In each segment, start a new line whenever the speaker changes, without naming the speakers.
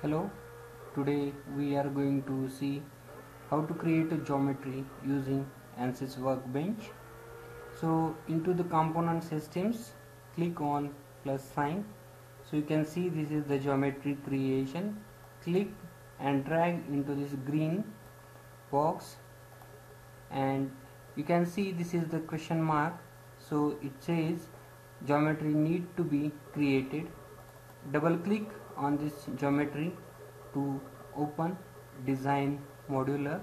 Hello, today we are going to see how to create a geometry using ANSYS Workbench. So into the component systems, click on plus sign. So you can see this is the geometry creation. Click and drag into this green box and you can see this is the question mark. So it says geometry need to be created. Double click on this geometry to open design modular.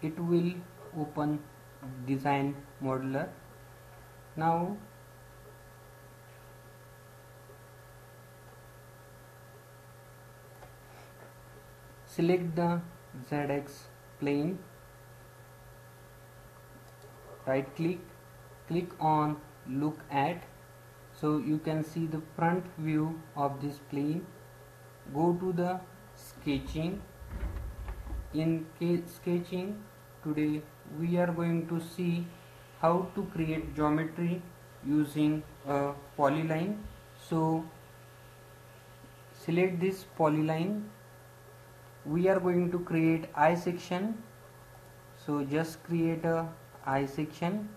It will open design modular. Now select the ZX plane right click click on look at. So you can see the front view of this plane. Go to the sketching. In sketching today we are going to see how to create geometry using a polyline. So select this polyline we are going to create I section. So just create a I section.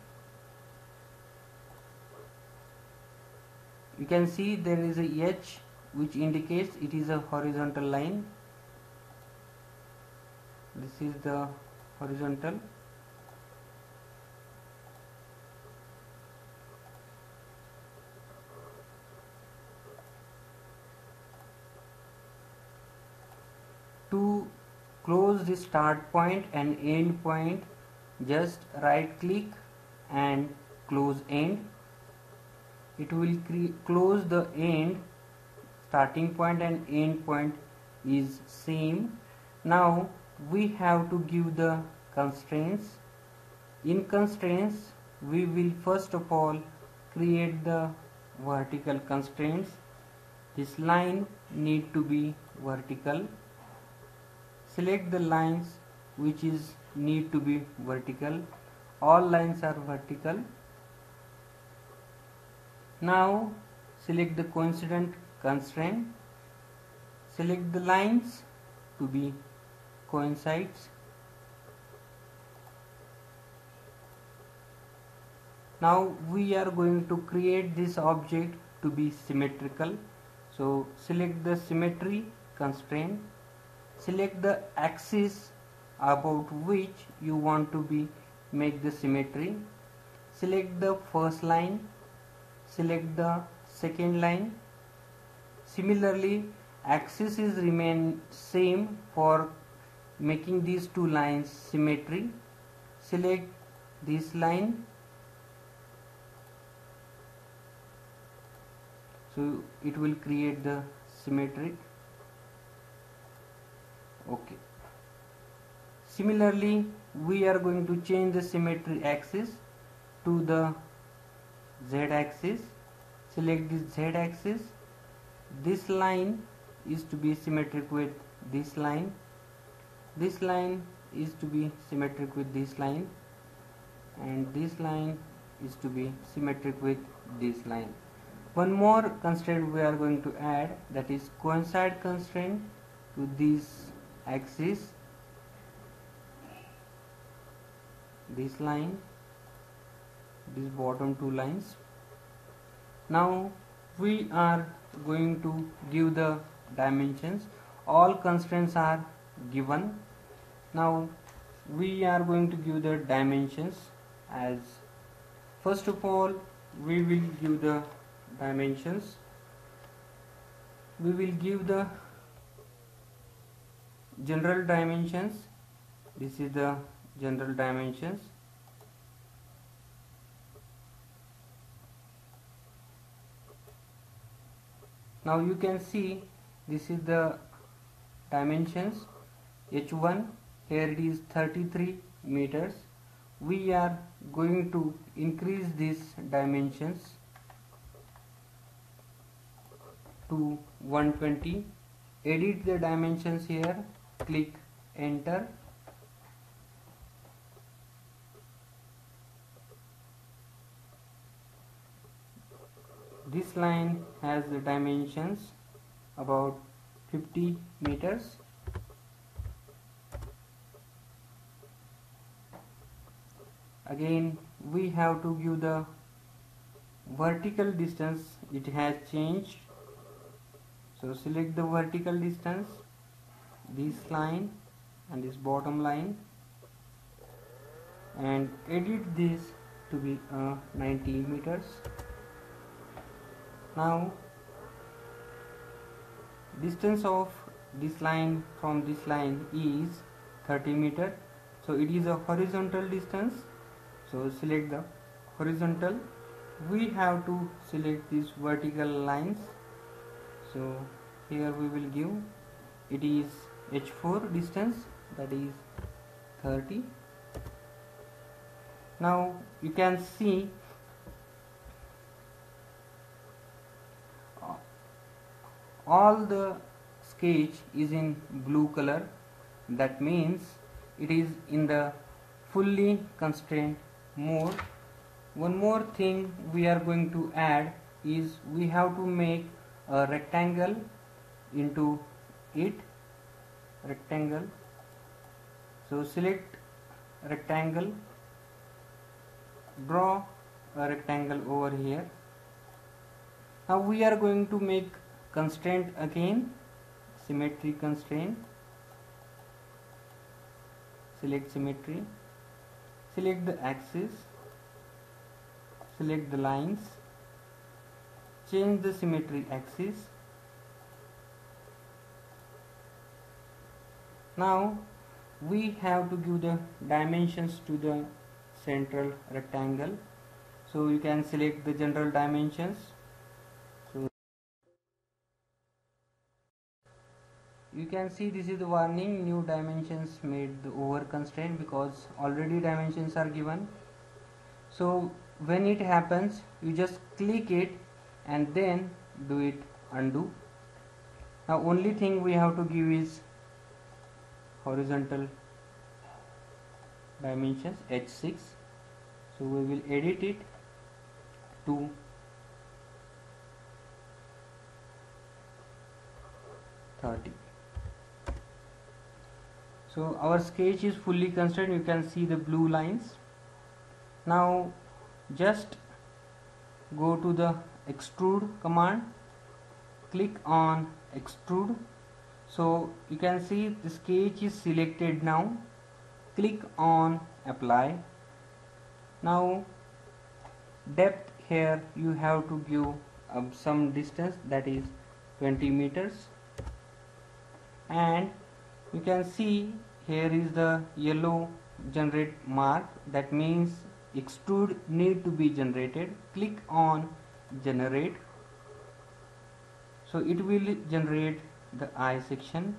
You can see there is a H which indicates it is a horizontal line. This is the horizontal to close the start point and end point just right click and close end. It will close the end. Starting point and end point is same. Now we have to give the constraints. In constraints we will first of all create the vertical constraints. This line need to be vertical select the lines which is need to be vertical. All lines are vertical. Now select the coincident constraint. Select the lines to be coincides. Now we are going to create this object to be symmetrical. So select the symmetry constraint select the axis about which you want to be make the symmetry. Select the first line. Select the second line. Similarly axis is remain same for making these two lines symmetry. Select this line. So it will create the symmetric okay. Similarly we are going to change the symmetry axis to the z axis. Select this z axis. This line is to be symmetric with this line. This line is to be symmetric with this line. And this line is to be symmetric with this line. One more constraint we are going to add that is coincide constraint to this axis this line these bottom two lines. Now we are going to give the dimensions. All constraints are given. Now we are going to give the dimensions as first of all we will give the dimensions. We will give the general dimensions. This is the general dimensions. Now you can see this is the dimensions. H1 here it is 33 meters. We are going to increase these dimensions to 120 edit the dimensions here click enter. This line has the dimensions about 50 meters. Again we have to give the vertical distance. It has changed. So select the vertical distance this line and this bottom line and edit this to be uh, 90 meters. Now distance of this line from this line is 30 meter. So it is a horizontal distance. So select the horizontal. We have to select these vertical lines. So here we will give. It is h4 distance that is 30 now you can see uh, all the sketch is in blue color. That means it is in the fully constrained mode. One more thing we are going to add is we have to make a rectangle into it rectangle. So select rectangle. Draw a rectangle over here. Now we are going to make constraint again. Symmetry constraint. Select symmetry. Select the axis. Select the lines. Change the symmetry axis now we have to give the dimensions to the central rectangle. So you can select the general dimensions. So you can see this is the warning new dimensions made the over constraint because already dimensions are given. So when it happens you just click it and then do it undo. Now only thing we have to give is horizontal dimensions h6 so we will edit it to thirty. So our sketch is fully constrained. You can see the blue lines. Now just go to the extrude command. Click on extrude so you can see the sketch is selected now. Click on apply. Now depth here you have to give some distance that is 20 meters. And you can see here is the yellow generate mark. That means extrude need to be generated. Click on generate. So it will generate the I section.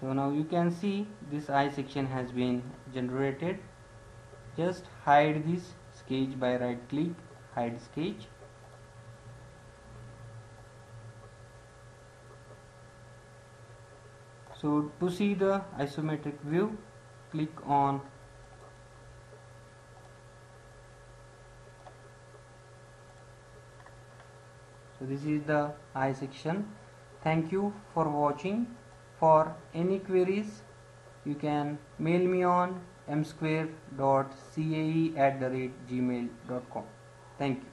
So now you can see this I section has been generated. Just hide this sketch by right click hide sketch. So to see the isometric view click on so this is the I section thank you for watching. For any queries you can mail me on msquare.cae at the rate gmail.com thank you